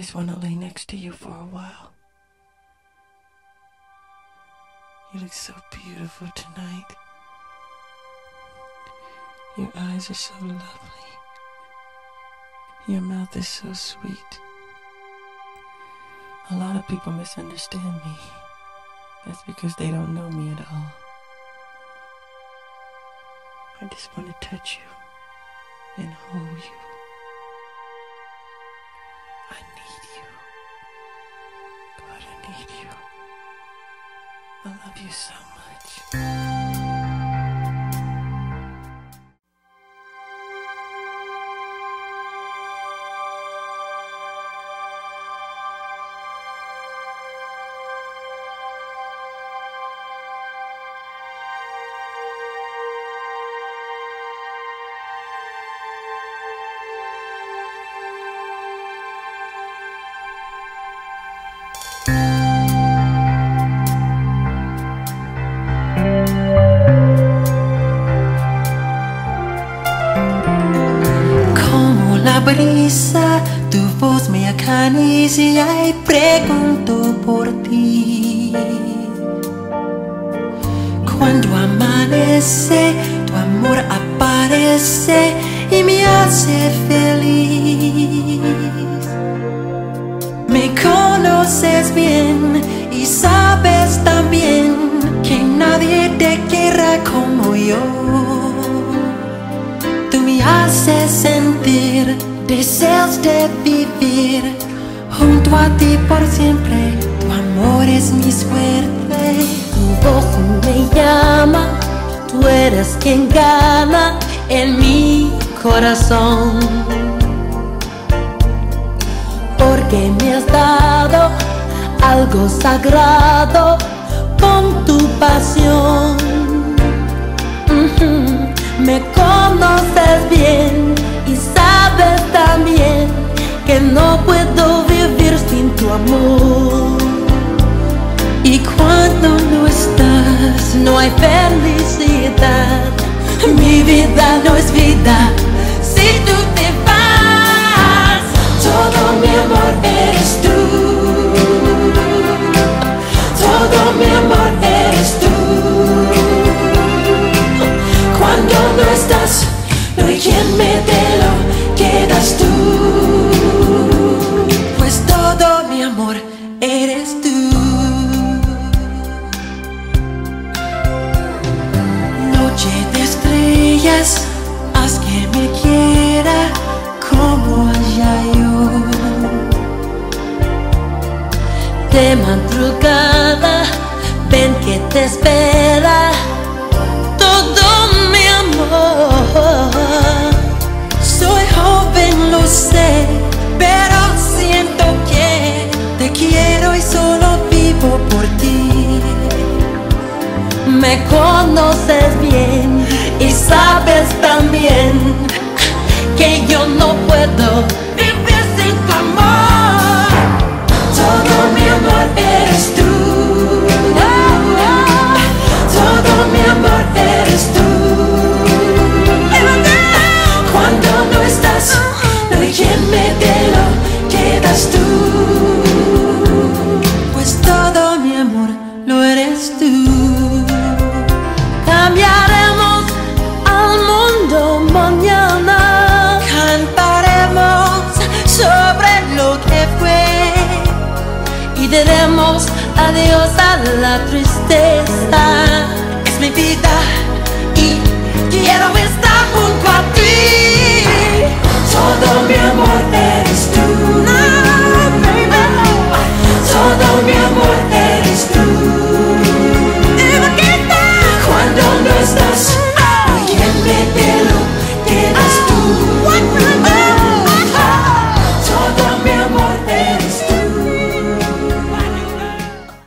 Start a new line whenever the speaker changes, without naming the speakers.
just want to lay next to you for a while. You look so beautiful tonight. Your eyes are so lovely. Your mouth is so sweet. A lot of people misunderstand me. That's because they don't know me at all. I just want to touch you and hold you. Need you. I love you so much.
Acaricia y pregunto por ti. Cuando amanece, tu amor aparece y me hace feliz. Me conoces bien y sabes también que nadie te quiera como yo. Tú me haces sentir deseos de junto a ti por siempre. Tu amor es mi suerte. Tu voz me llama, tú eres quien gana en mi corazón. Porque me has dado algo sagrado con tu pasión. Me conoces bien y sabes tu amor. No estás, no hay felicidad. Mi vida no es vida estrellas, haz que me quiera como allá yo. De madrugada, ven que te espera todo mi amor. Soy joven, lo sé, pero siento que te quiero y solo vivo por ti. Me conoces diremos adiós a la tristeza. Es mi vida.